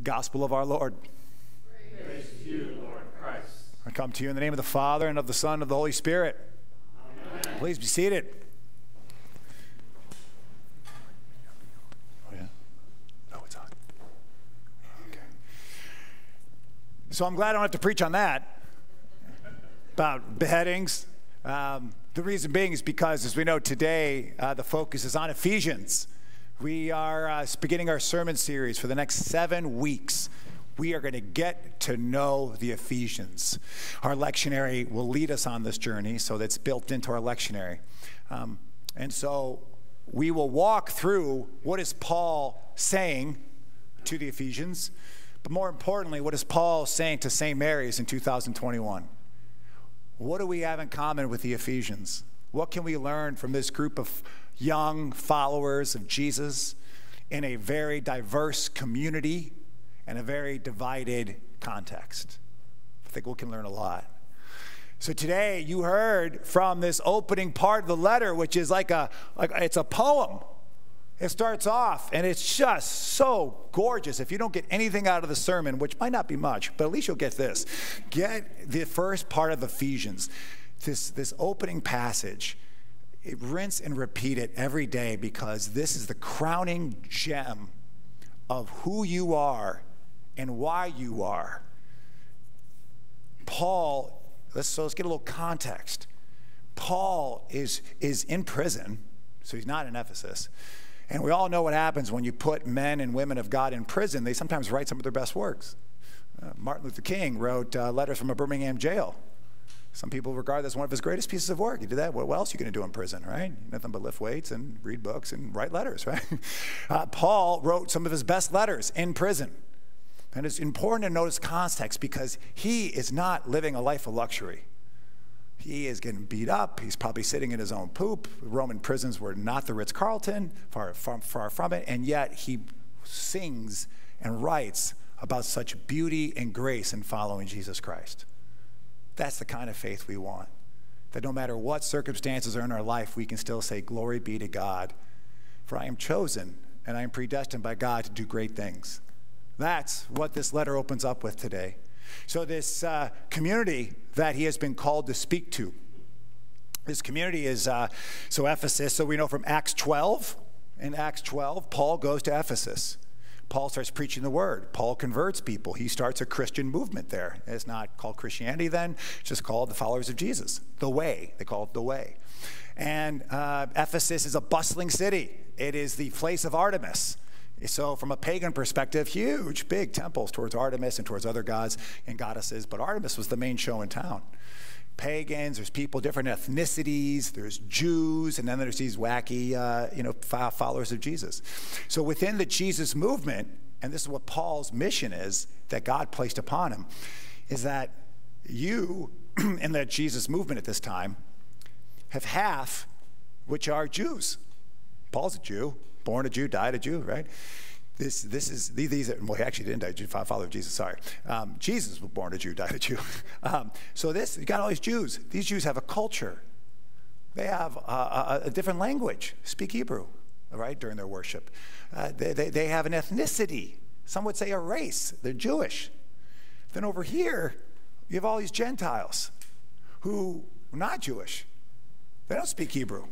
The gospel of our Lord. Praise to you, Lord Christ. I come to you in the name of the Father and of the Son and of the Holy Spirit. Amen. Please be seated. Oh, yeah? Oh, it's on. Okay. So I'm glad I don't have to preach on that about beheadings. Um, the reason being is because, as we know today, uh, the focus is on Ephesians. We are uh, beginning our sermon series for the next seven weeks. We are going to get to know the Ephesians. Our lectionary will lead us on this journey, so that's built into our lectionary. Um, and so we will walk through what is Paul saying to the Ephesians, but more importantly, what is Paul saying to St. Mary's in 2021? What do we have in common with the Ephesians? What can we learn from this group of young followers of Jesus in a very diverse community and a very divided context. I think we can learn a lot. So today you heard from this opening part of the letter, which is like a, like it's a poem. It starts off and it's just so gorgeous. If you don't get anything out of the sermon, which might not be much, but at least you'll get this. Get the first part of Ephesians, this, this opening passage rinse and repeat it every day because this is the crowning gem of who you are and why you are. Paul, let's, so let's get a little context. Paul is, is in prison, so he's not in Ephesus. And we all know what happens when you put men and women of God in prison. They sometimes write some of their best works. Uh, Martin Luther King wrote uh, letters from a Birmingham jail some people regard this one of his greatest pieces of work. You do that, what else are you going to do in prison, right? Nothing but lift weights and read books and write letters, right? Uh, Paul wrote some of his best letters in prison. And it's important to notice context because he is not living a life of luxury. He is getting beat up. He's probably sitting in his own poop. Roman prisons were not the Ritz Carlton, far, far, far from it. And yet he sings and writes about such beauty and grace in following Jesus Christ. That's the kind of faith we want. That no matter what circumstances are in our life, we can still say, Glory be to God. For I am chosen and I am predestined by God to do great things. That's what this letter opens up with today. So, this uh, community that he has been called to speak to, this community is uh, so Ephesus. So, we know from Acts 12, in Acts 12, Paul goes to Ephesus. Paul starts preaching the word. Paul converts people. He starts a Christian movement there. It's not called Christianity then, it's just called the followers of Jesus, the way. They call it the way. And uh, Ephesus is a bustling city, it is the place of Artemis. So, from a pagan perspective, huge, big temples towards Artemis and towards other gods and goddesses, but Artemis was the main show in town pagans, there's people, different ethnicities, there's Jews, and then there's these wacky, uh, you know, followers of Jesus. So within the Jesus movement, and this is what Paul's mission is that God placed upon him, is that you in that Jesus movement at this time have half which are Jews. Paul's a Jew, born a Jew, died a Jew, right? This, this is, these are, well, he actually didn't die, Jew father of Jesus, sorry. Um, Jesus was born a Jew, died a Jew. Um, so this, you got all these Jews. These Jews have a culture. They have a, a, a different language, speak Hebrew, right, during their worship. Uh, they, they, they have an ethnicity. Some would say a race. They're Jewish. Then over here, you have all these Gentiles who are not Jewish. They don't speak Hebrew.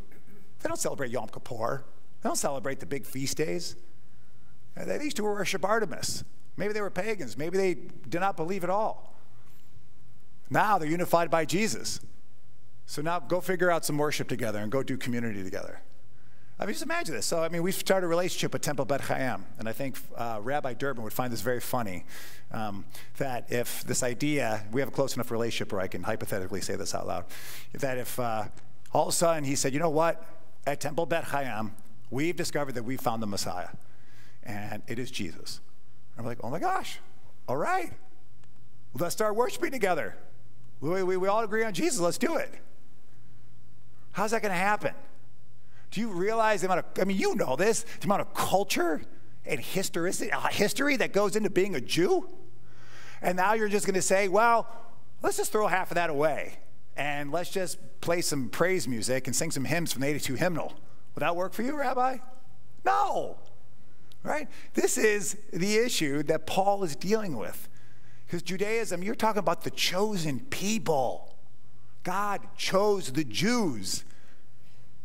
They don't celebrate Yom Kippur. They don't celebrate the big feast days. They used to worship Artemis. Maybe they were pagans. Maybe they did not believe at all. Now they're unified by Jesus. So now go figure out some worship together and go do community together. I mean, just imagine this. So, I mean, we started a relationship with Temple Beit HaYam, and I think uh, Rabbi Durbin would find this very funny. Um, that if this idea, we have a close enough relationship where I can hypothetically say this out loud, that if uh, all of a sudden he said, you know what, at Temple Beit HaYam, we've discovered that we found the Messiah and it is Jesus. I'm like, oh my gosh, all right. Let's start worshiping together. We, we, we all agree on Jesus. Let's do it. How's that going to happen? Do you realize the amount of, I mean, you know this, the amount of culture and history, uh, history that goes into being a Jew? And now you're just going to say, well, let's just throw half of that away and let's just play some praise music and sing some hymns from the 82 hymnal. That work for you, Rabbi? No. right? This is the issue that Paul is dealing with. Because Judaism, you're talking about the chosen people. God chose the Jews.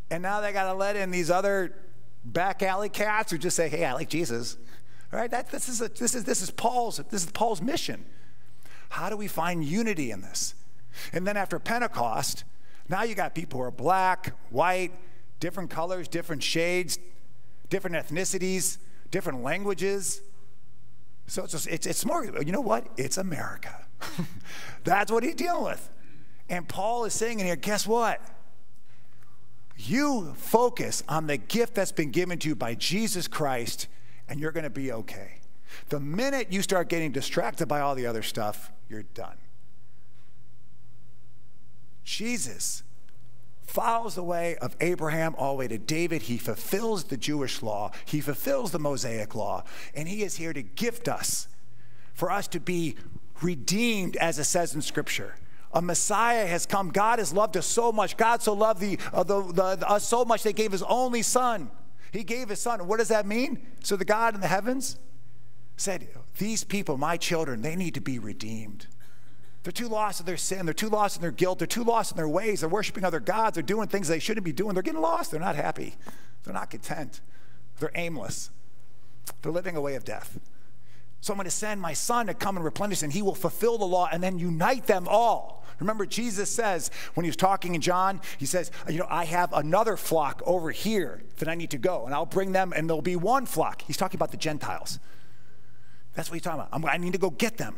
And now they got to let in these other back alley cats who just say, hey, I like Jesus. All right? That, this, is a, this, is, this, is Paul's, this is Paul's mission. How do we find unity in this? And then after Pentecost, now you got people who are black, white, different colors, different shades, different ethnicities, different languages. So it's, just, it's, it's more, you know what? It's America. That's what he's dealing with. And Paul is saying in here, guess what? You focus on the gift that's been given to you by Jesus Christ, and you're going to be okay. The minute you start getting distracted by all the other stuff, you're done. Jesus follows the way of Abraham all the way to David. He fulfills the Jewish law, he fulfills the Mosaic law, and he is here to gift us for us to be redeemed, as it says in Scripture. A Messiah has come. God has loved us so much. God so loved the, uh, the, the, us so much, they gave his only son. He gave his son. What does that mean? So the God in the heavens said, These people, my children, they need to be redeemed. They're too lost in their sin. They're too lost in their guilt. They're too lost in their ways. They're worshiping other gods. They're doing things they shouldn't be doing. They're getting lost. They're not happy. They're not content. They're aimless. They're living a way of death. So I'm going to send my son to come and replenish, and he will fulfill the law and then unite them all. Remember, Jesus says when he was talking in John, he says, You know, I have another flock over here that I need to go, and I'll bring them, and there'll be one flock. He's talking about the Gentiles. That's what he's talking about. I'm, I need to go get them.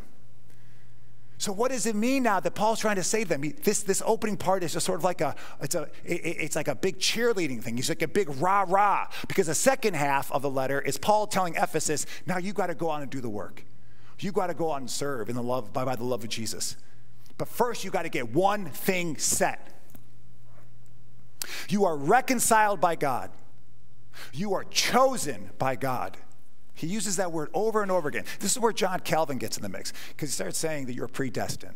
So what does it mean now that Paul's trying to save them? This, this opening part is just sort of like a it's a it's like a big cheerleading thing. He's like a big rah rah because the second half of the letter is Paul telling Ephesus, now you got to go on and do the work. You got to go on and serve in the love by, by the love of Jesus. But first you got to get one thing set. You are reconciled by God. You are chosen by God. He uses that word over and over again. This is where John Calvin gets in the mix because he starts saying that you're predestined.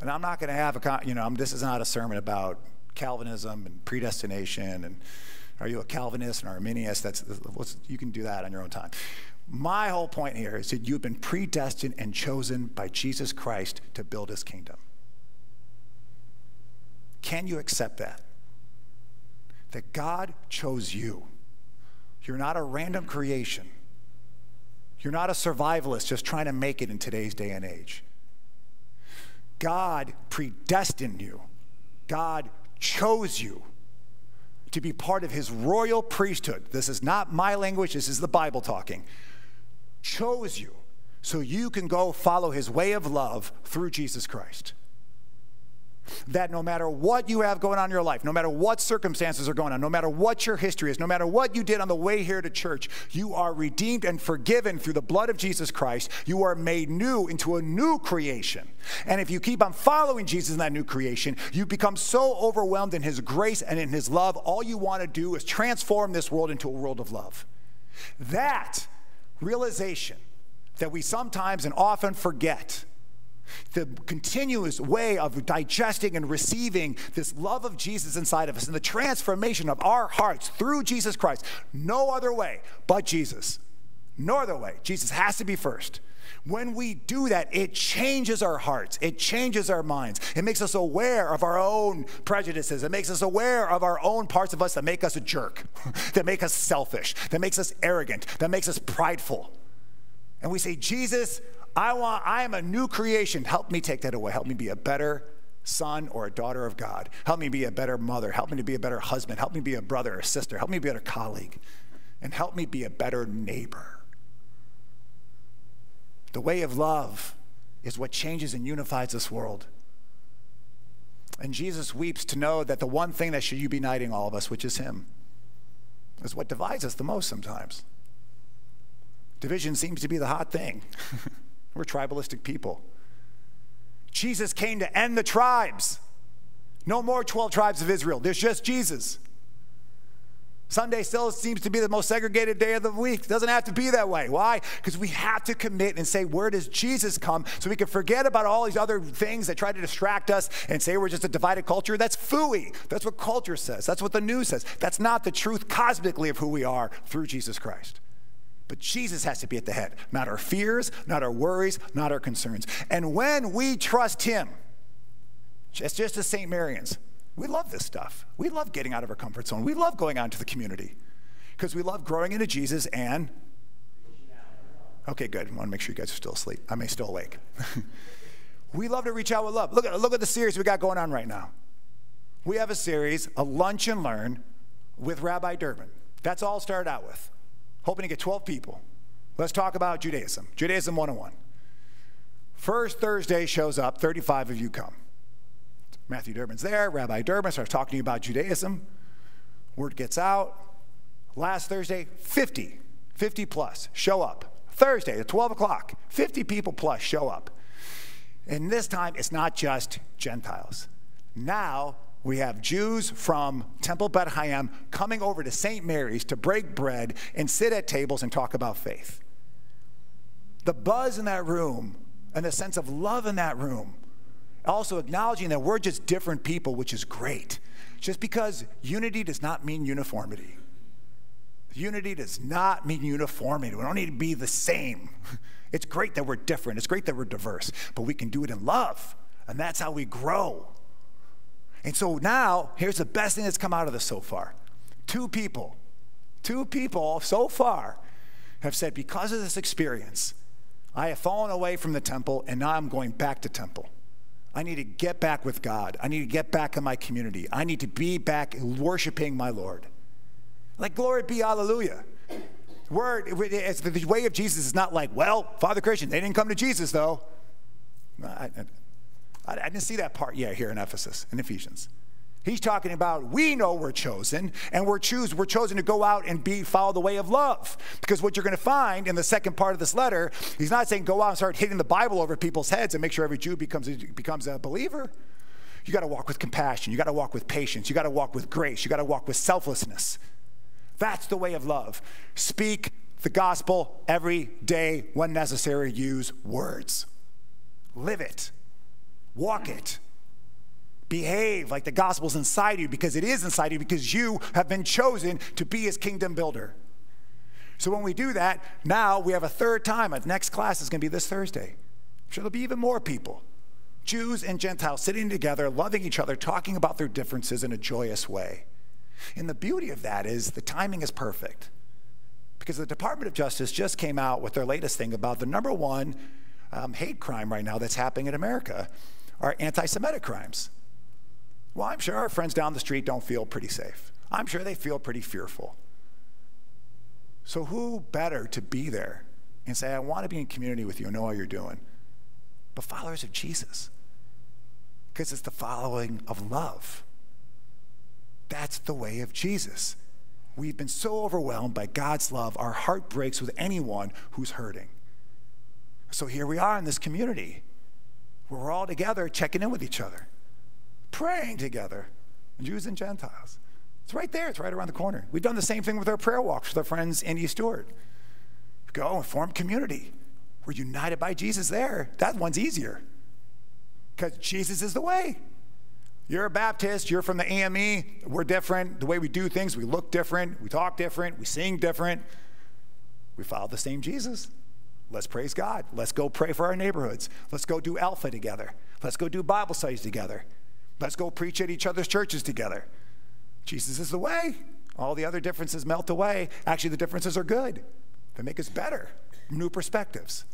And I'm not going to have a, you know, this is not a sermon about Calvinism and predestination and are you a Calvinist and Arminian? That's, you can do that on your own time. My whole point here is that you've been predestined and chosen by Jesus Christ to build his kingdom. Can you accept that? That God chose you. You're not a random creation. You're not a survivalist just trying to make it in today's day and age. God predestined you, God chose you to be part of his royal priesthood. This is not my language, this is the Bible talking. Chose you so you can go follow his way of love through Jesus Christ that no matter what you have going on in your life, no matter what circumstances are going on, no matter what your history is, no matter what you did on the way here to church, you are redeemed and forgiven through the blood of Jesus Christ. You are made new into a new creation. And if you keep on following Jesus in that new creation, you become so overwhelmed in his grace and in his love, all you want to do is transform this world into a world of love. That realization that we sometimes and often forget the continuous way of digesting and receiving this love of Jesus inside of us and the transformation of our hearts through Jesus Christ. No other way but Jesus. No other way. Jesus has to be first. When we do that, it changes our hearts. It changes our minds. It makes us aware of our own prejudices. It makes us aware of our own parts of us that make us a jerk, that make us selfish, that makes us arrogant, that makes us prideful. And we say, Jesus, I want, I am a new creation. Help me take that away. Help me be a better son or a daughter of God. Help me be a better mother. Help me to be a better husband. Help me be a brother or sister. Help me be a better colleague. And help me be a better neighbor. The way of love is what changes and unifies this world. And Jesus weeps to know that the one thing that should be uniting all of us, which is Him, is what divides us the most sometimes. Division seems to be the hot thing. We're tribalistic people. Jesus came to end the tribes. No more 12 tribes of Israel. There's just Jesus. Sunday still seems to be the most segregated day of the week. It doesn't have to be that way. Why? Because we have to commit and say, where does Jesus come? So we can forget about all these other things that try to distract us and say we're just a divided culture. That's fooey. That's what culture says. That's what the news says. That's not the truth cosmically of who we are through Jesus Christ. But Jesus has to be at the head, not our fears, not our worries, not our concerns. And when we trust Him, just, just as St. Marian's, we love this stuff. We love getting out of our comfort zone. We love going out into the community because we love growing into Jesus and. Okay, good. I want to make sure you guys are still asleep. I may still awake. we love to reach out with love. Look at, look at the series we got going on right now. We have a series, a lunch and learn with Rabbi Durbin. That's all started out with. Hoping to get 12 people. Let's talk about Judaism. Judaism 101. First Thursday shows up, 35 of you come. Matthew Durbin's there, Rabbi Durbin starts talking to you about Judaism. Word gets out. Last Thursday, 50, 50 plus show up. Thursday at 12 o'clock, 50 people plus show up. And this time, it's not just Gentiles. Now, we have Jews from Temple Beit HaYam coming over to St. Mary's to break bread and sit at tables and talk about faith. The buzz in that room and the sense of love in that room, also acknowledging that we're just different people, which is great. Just because unity does not mean uniformity. Unity does not mean uniformity. We don't need to be the same. It's great that we're different, it's great that we're diverse, but we can do it in love, and that's how we grow. And so now, here's the best thing that's come out of this so far. Two people, two people so far have said, because of this experience, I have fallen away from the temple and now I'm going back to temple. I need to get back with God. I need to get back in my community. I need to be back worshiping my Lord. Like, glory be, hallelujah. Word, it's the way of Jesus is not like, well, Father Christian, they didn't come to Jesus though. I, I, I didn't see that part yet here in Ephesus, in Ephesians. He's talking about we know we're chosen, and we're choose we're chosen to go out and be follow the way of love. Because what you're going to find in the second part of this letter, he's not saying go out and start hitting the Bible over people's heads and make sure every Jew becomes a, becomes a believer. You got to walk with compassion. You got to walk with patience. You got to walk with grace. You got to walk with selflessness. That's the way of love. Speak the gospel every day when necessary. Use words. Live it. Walk it. Behave like the gospel's inside you because it is inside you because you have been chosen to be his kingdom builder. So when we do that, now we have a third time. The next class is going to be this Thursday. I'm sure there'll be even more people. Jews and Gentiles sitting together, loving each other, talking about their differences in a joyous way. And the beauty of that is the timing is perfect. Because the Department of Justice just came out with their latest thing about the number one um, hate crime right now that's happening in America are anti Semitic crimes. Well, I'm sure our friends down the street don't feel pretty safe. I'm sure they feel pretty fearful. So, who better to be there and say, I want to be in community with you and know how you're doing? But followers of Jesus. Because it's the following of love. That's the way of Jesus. We've been so overwhelmed by God's love, our heart breaks with anyone who's hurting. So here we are in this community where we're all together checking in with each other, praying together, Jews and Gentiles. It's right there, it's right around the corner. We've done the same thing with our prayer walks with our friends in East Stuart. Go and form community. We're united by Jesus there. That one's easier because Jesus is the way. You're a Baptist, you're from the AME, we're different. The way we do things, we look different, we talk different, we sing different. We follow the same Jesus. Let's praise God. Let's go pray for our neighborhoods. Let's go do Alpha together. Let's go do Bible studies together. Let's go preach at each other's churches together. Jesus is the way. All the other differences melt away. Actually, the differences are good, they make us better, new perspectives.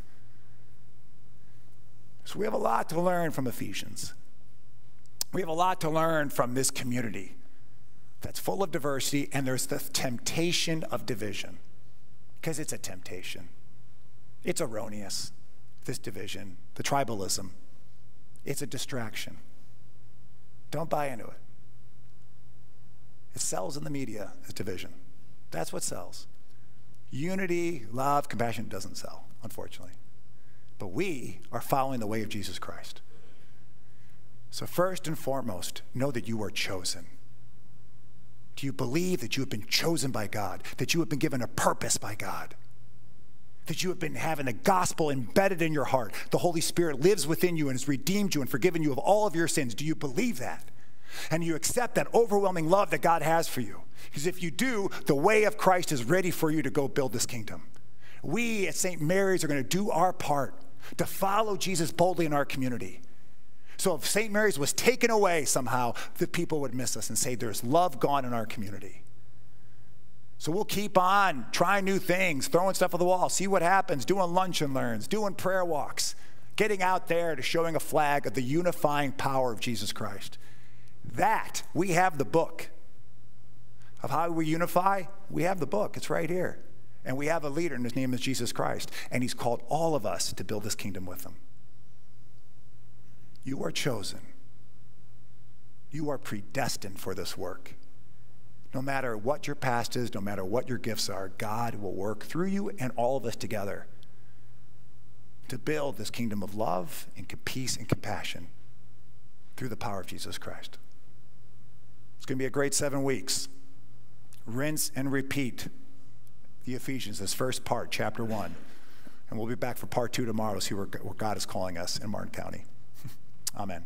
So we have a lot to learn from Ephesians. We have a lot to learn from this community that's full of diversity, and there's the temptation of division because it's a temptation. It's erroneous, this division, the tribalism. It's a distraction. Don't buy into it. It sells in the media as division. That's what sells. Unity, love, compassion doesn't sell, unfortunately. But we are following the way of Jesus Christ. So, first and foremost, know that you are chosen. Do you believe that you have been chosen by God, that you have been given a purpose by God, that you have been having the gospel embedded in your heart? The Holy Spirit lives within you and has redeemed you and forgiven you of all of your sins. Do you believe that? And you accept that overwhelming love that God has for you? Because if you do, the way of Christ is ready for you to go build this kingdom. We at St. Mary's are going to do our part to follow Jesus boldly in our community. So if St. Mary's was taken away somehow, the people would miss us and say there's love gone in our community. So we'll keep on trying new things, throwing stuff at the wall, see what happens, doing lunch and learns, doing prayer walks, getting out there to showing a flag of the unifying power of Jesus Christ. That, we have the book of how we unify. We have the book, it's right here. And we have a leader, and his name is Jesus Christ. And he's called all of us to build this kingdom with him. You are chosen. You are predestined for this work. No matter what your past is, no matter what your gifts are, God will work through you and all of us together to build this kingdom of love and peace and compassion through the power of Jesus Christ. It's going to be a great seven weeks. Rinse and repeat the Ephesians, this first part, chapter one. And we'll be back for part two tomorrow to see where, where God is calling us in Martin County. Amen.